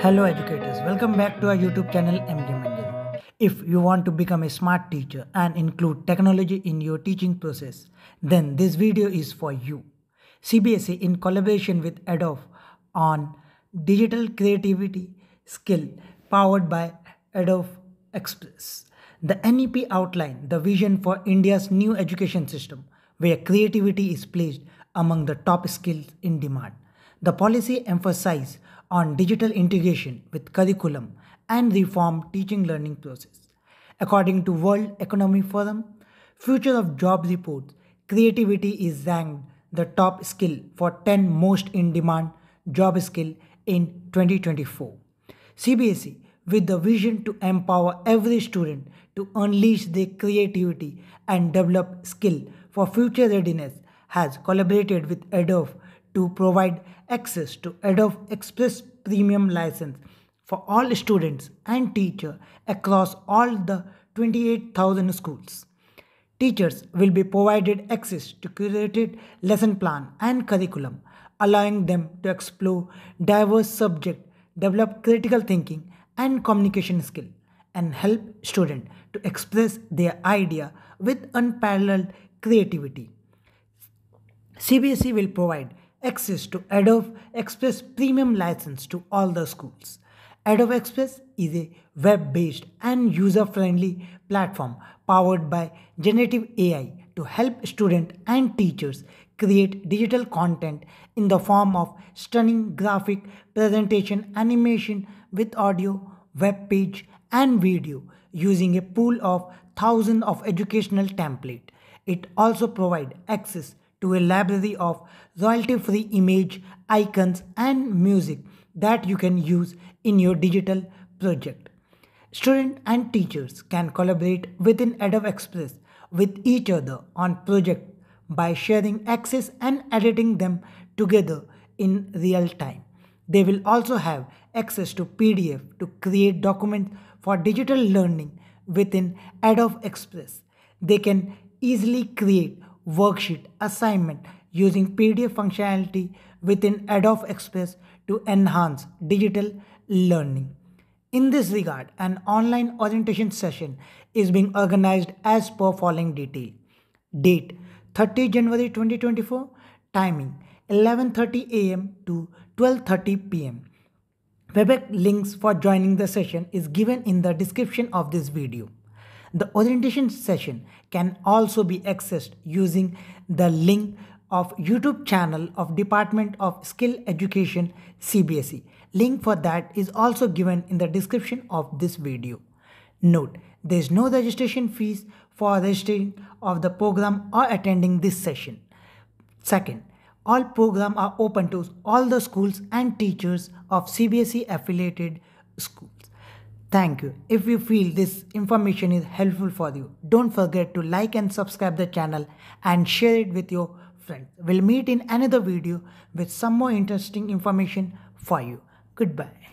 Hello educators, welcome back to our YouTube channel MJ Manjari. If you want to become a smart teacher and include technology in your teaching process, then this video is for you. CBSE in collaboration with Adobe on digital creativity skill powered by Adobe Express. The NEP outlined the vision for India's new education system where creativity is placed among the top skills in demand. The policy emphasized on digital integration with curriculum and reform teaching learning process. According to World Economic Forum, Future of Jobs report, creativity is ranked the top skill for 10 most in demand job skill in 2024. CBSE with the vision to empower every student to unleash their creativity and develop skill for future readiness has collaborated with Adobe to provide access to Adobe Express Premium license for all students and teachers across all the 28,000 schools. Teachers will be provided access to curated lesson plan and curriculum, allowing them to explore diverse subjects, develop critical thinking and communication skill, and help students to express their idea with unparalleled creativity. CBSE will provide access to Adobe Express Premium license to all the schools. Adobe Express is a web-based and user-friendly platform powered by generative AI to help students and teachers create digital content in the form of stunning graphic presentation animation with audio, web page and video using a pool of thousands of educational templates. It also provides access to a library of royalty-free image, icons and music that you can use in your digital project. Students and teachers can collaborate within Adobe Express with each other on projects by sharing access and editing them together in real time. They will also have access to PDF to create documents for digital learning within Adobe Express. They can easily create worksheet assignment using PDF functionality within Adobe Express to enhance digital learning. In this regard, an online orientation session is being organized as per following detail. Date 30 January 2024, timing 11:30 a.m. to 12:30 p.m. Webex links for joining the session is given in the description of this video. The orientation session can also be accessed using the link of YouTube channel of Department of Skill Education CBSE. Link for that is also given in the description of this video. Note, there is no registration fees for registering of the program or attending this session. Second, all programs are open to all the schools and teachers of CBSE affiliated schools. Thank you. If you feel this information is helpful for you, don't forget to like and subscribe the channel and share it with your friends. We'll meet in another video with some more interesting information for you. Goodbye.